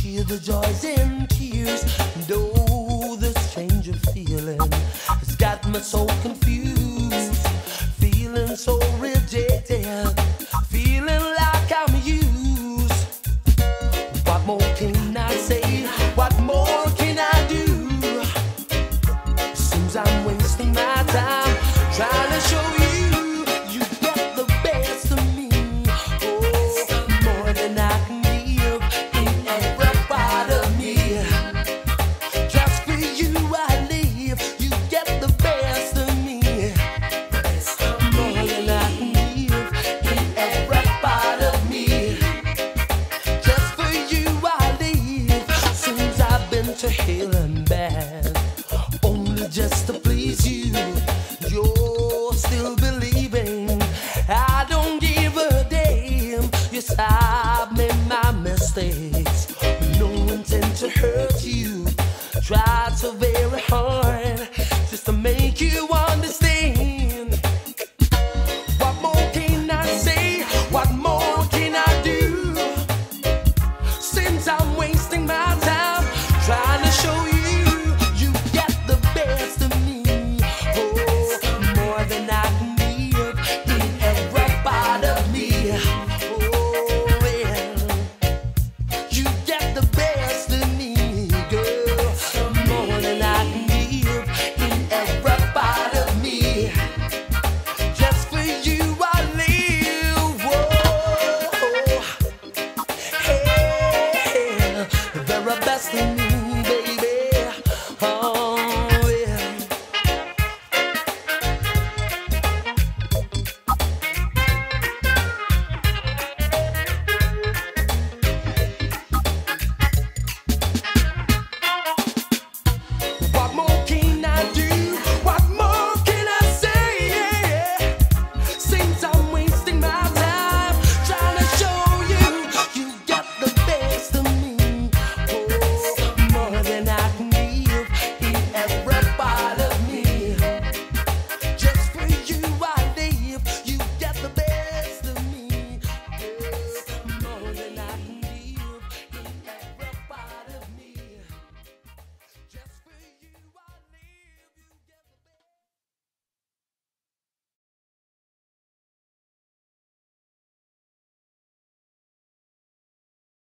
cheer the joys and tears. And oh, this change of feeling has got me so confused. try to be.